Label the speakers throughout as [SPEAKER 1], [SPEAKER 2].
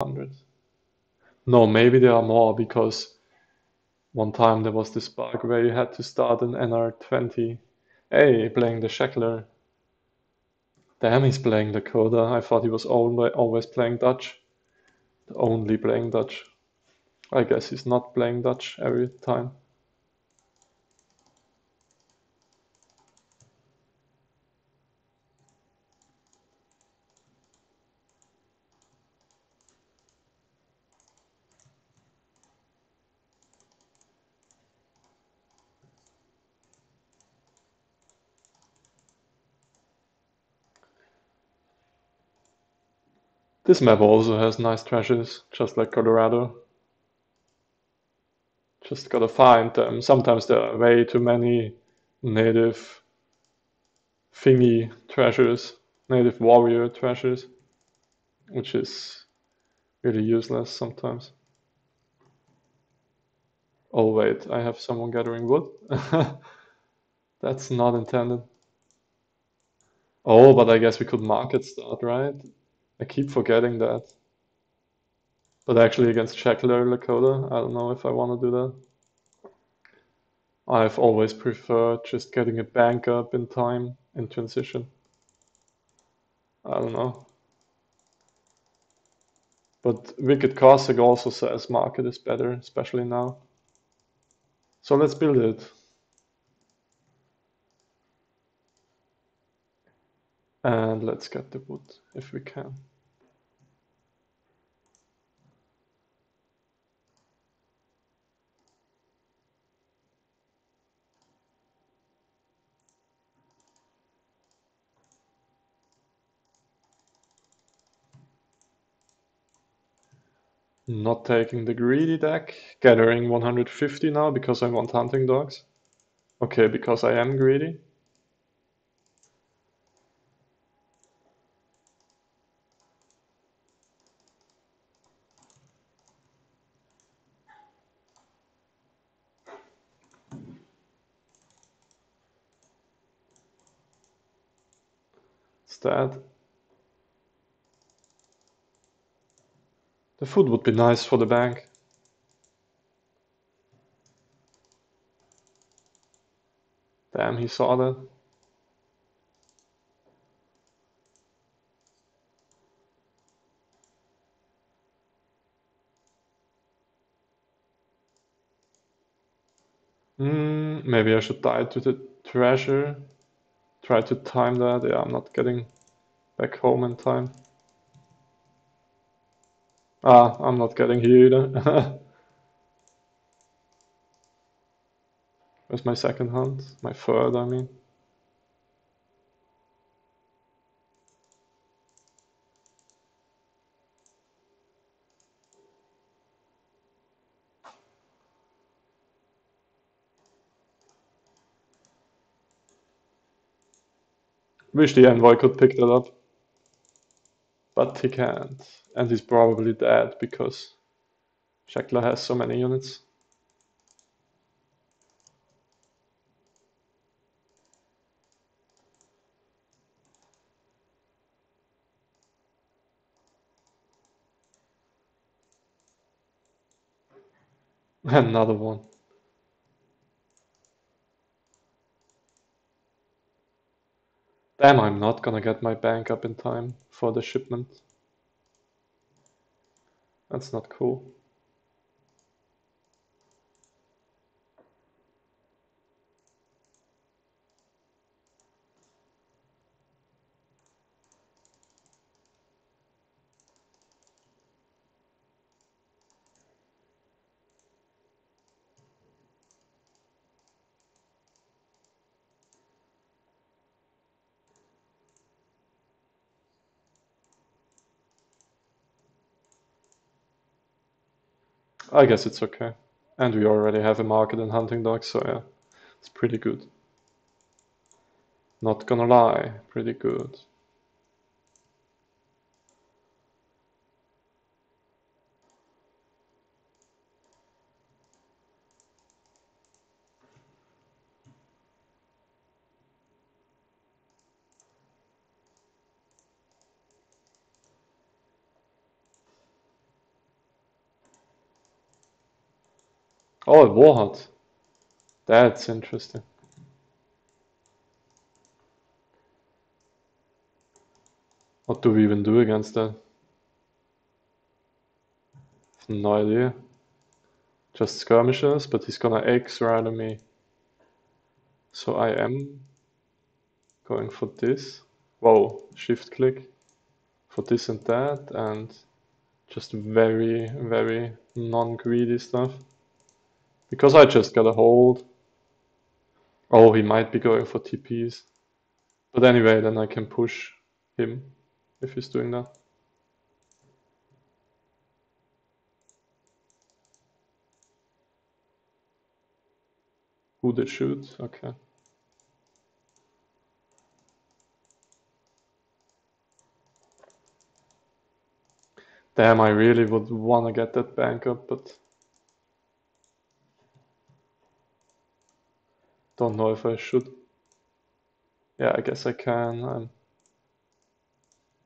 [SPEAKER 1] 100. No, maybe there are more because one time there was this bug where you had to start an NR20. Hey, playing the Shackler. Damn, he's playing Lakota. I thought he was always playing Dutch. Only playing Dutch. I guess he's not playing Dutch every time. This map also has nice treasures, just like Colorado. Just gotta find them. Sometimes there are way too many native thingy treasures, native warrior treasures, which is really useless sometimes. Oh wait, I have someone gathering wood. That's not intended. Oh, but I guess we could market start, right? I keep forgetting that. But actually against Shackler Lakota, I don't know if I want to do that. I've always preferred just getting a bank up in time in transition. I don't know. But Wicked Cossack also says market is better, especially now. So let's build it. And let's get the wood if we can. Not taking the greedy deck, gathering 150 now because I want hunting dogs. Okay, because I am greedy. Stat. The food would be nice for the bank. Damn, he saw that. Hmm, maybe I should die to the treasure. Try to time that. Yeah, I'm not getting back home in time. Ah, I'm not getting here either. Where's my second hunt? My third, I mean. Wish the envoy could pick that up. But he can't. And he's probably dead because Shackler has so many units. Another one. Damn, I'm not gonna get my bank up in time for the shipment. That's not cool. I guess it's okay. And we already have a market in hunting dogs, so yeah, it's pretty good. Not gonna lie, pretty good. Oh, a warhead. That's interesting. What do we even do against that? No idea. Just skirmishes, but he's gonna X right on me. So I am going for this. Whoa, shift click for this and that, and just very, very non-greedy stuff. Because I just got a hold. Oh, he might be going for TPs. But anyway, then I can push him if he's doing that. Who did shoot? Okay. Damn, I really would want to get that bank up, but don't know if I should. Yeah, I guess I can. I'm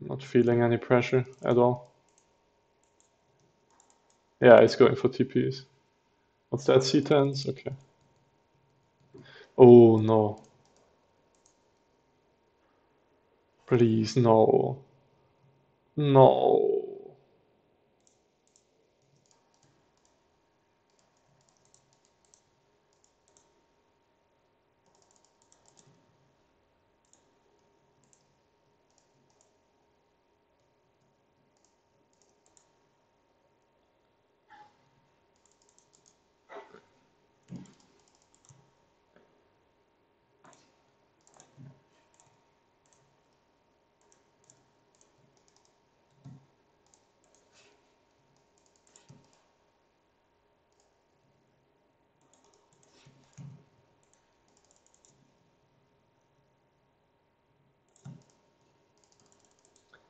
[SPEAKER 1] not feeling any pressure at all. Yeah, it's going for TPs. What's that, Cetans? Okay. Oh no. Please, no. No.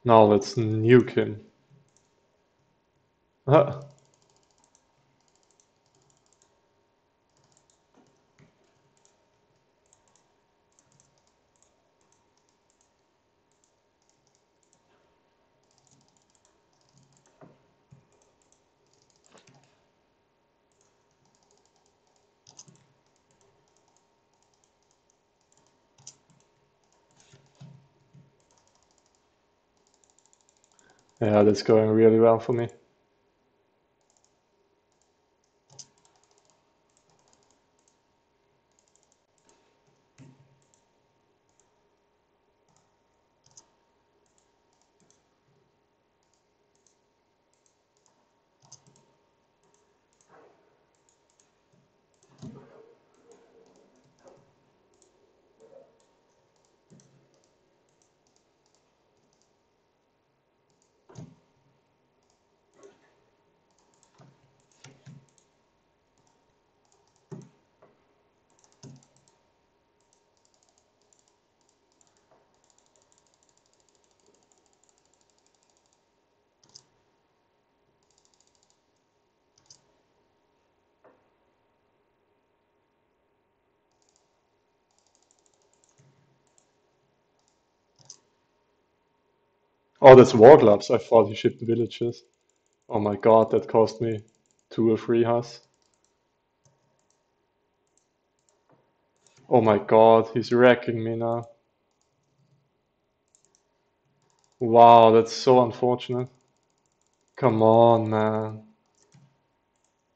[SPEAKER 1] Now let's nuke him. Ah. Yeah, that's going really well for me. Oh, that's war gloves. I thought he shipped villages. Oh my god, that cost me two or three Hus. Oh my god, he's wrecking me now. Wow, that's so unfortunate. Come on, man.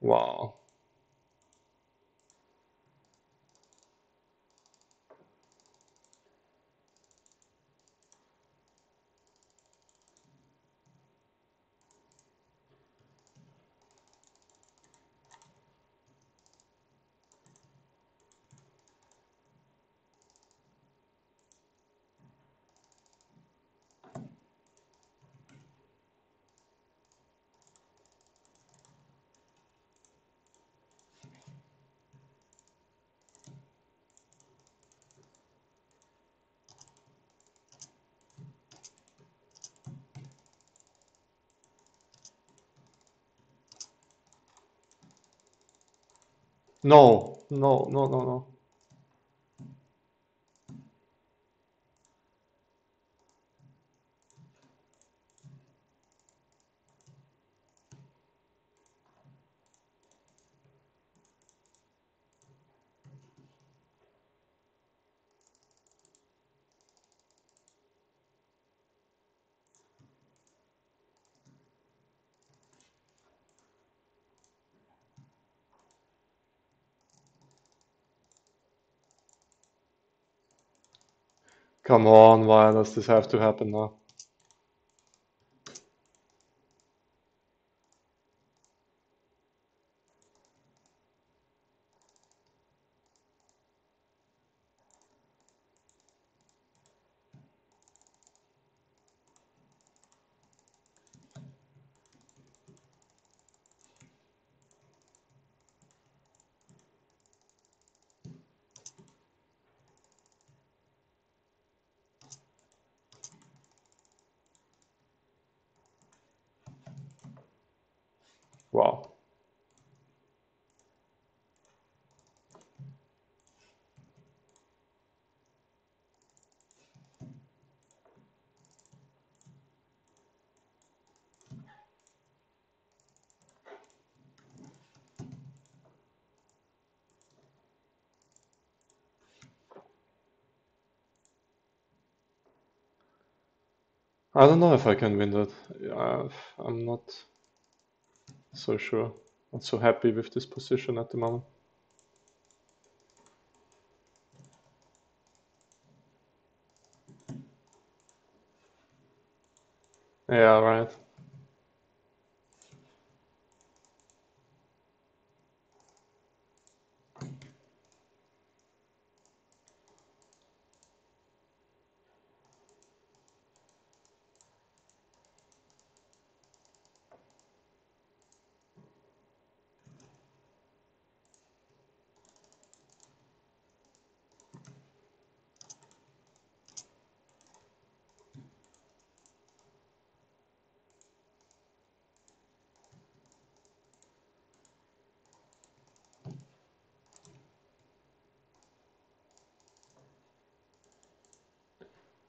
[SPEAKER 1] Wow. No, no, no, no, no. Come on, why does this have to happen now? Wow. I don't know if I can win that. Uh, I'm not so sure. Not so happy with this position at the moment. Yeah, right.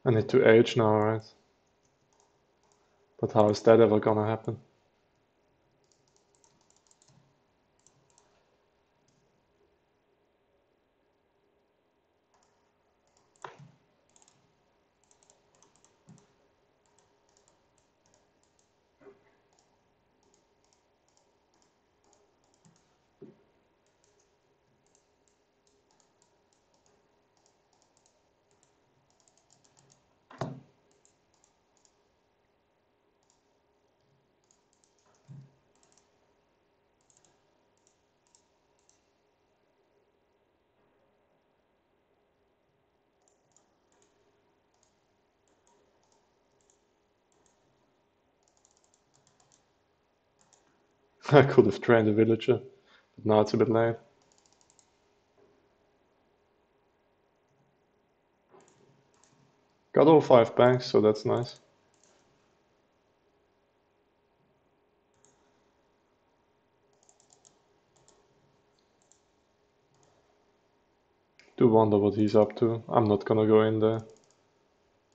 [SPEAKER 1] I need to age now, right? But how is that ever gonna happen? I could have trained a villager, but now it's a bit late. Got all five banks, so that's nice. Do wonder what he's up to. I'm not gonna go in there.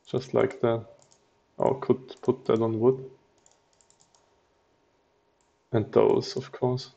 [SPEAKER 1] Just like that. Oh, could put that on wood. And those, of course.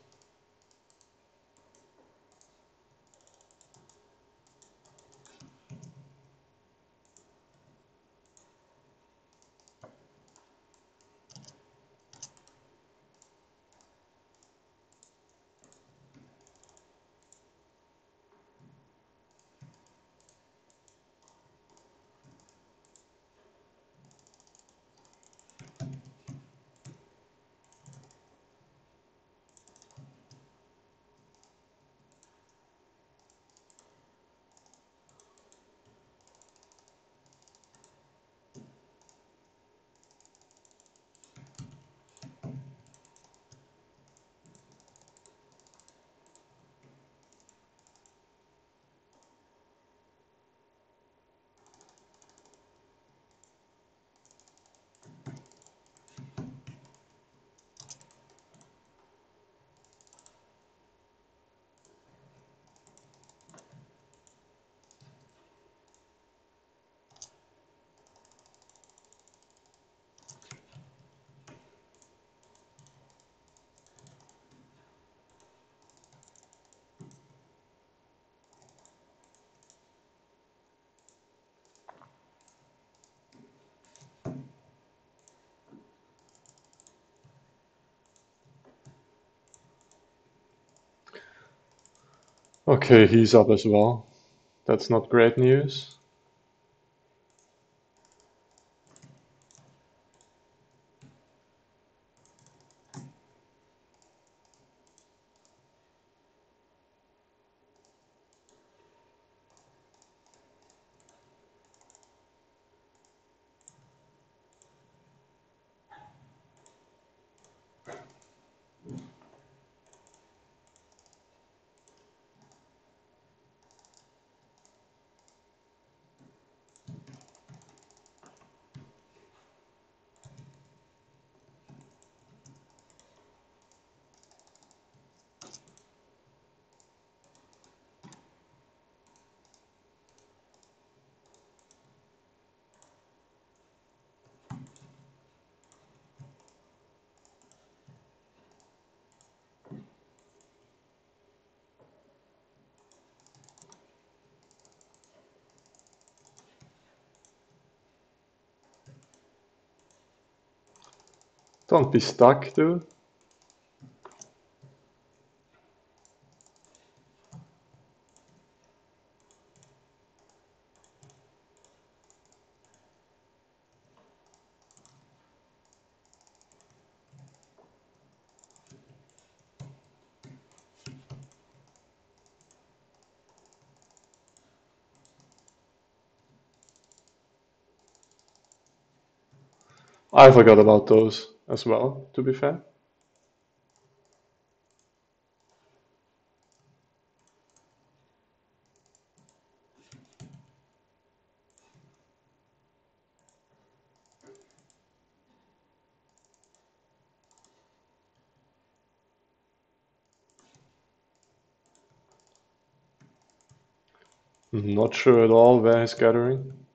[SPEAKER 1] Okay, he's up as well. That's not great news. Don't be stuck, dude. I forgot about those as well, to be fair. Not sure at all where he's gathering.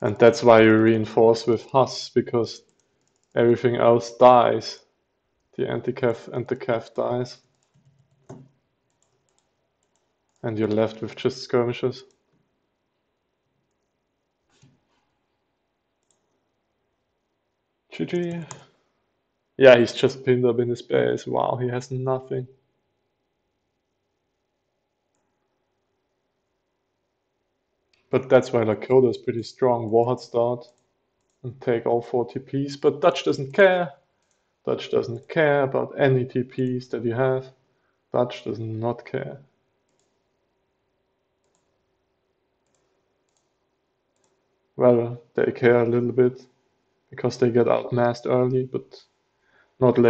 [SPEAKER 1] And that's why you reinforce with Hus, because everything else dies. The anti-cav and the cav dies. And you're left with just skirmishes. GG. Yeah, he's just pinned up in his base. Wow, he has nothing. But that's why Lakota is pretty strong. Warhead start and take all four TPs. But Dutch doesn't care. Dutch doesn't care about any TPs that you have. Dutch does not care. Well, they care a little bit because they get outmassed early, but not late.